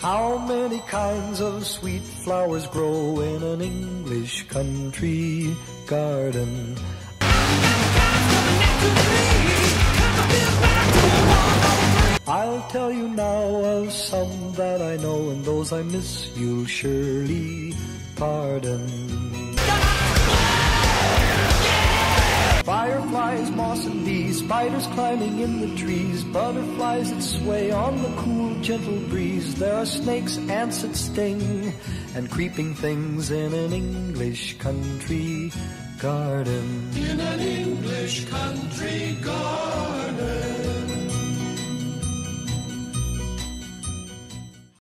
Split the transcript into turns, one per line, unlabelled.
How many kinds of sweet flowers grow in an English country garden? I'll tell you now of some that I know, and those I miss you'll surely pardon. And bees, spiders climbing in the trees, butterflies that sway on the cool, gentle breeze. There are snakes, ants that sting, and creeping things in an English country garden.
In an English country garden.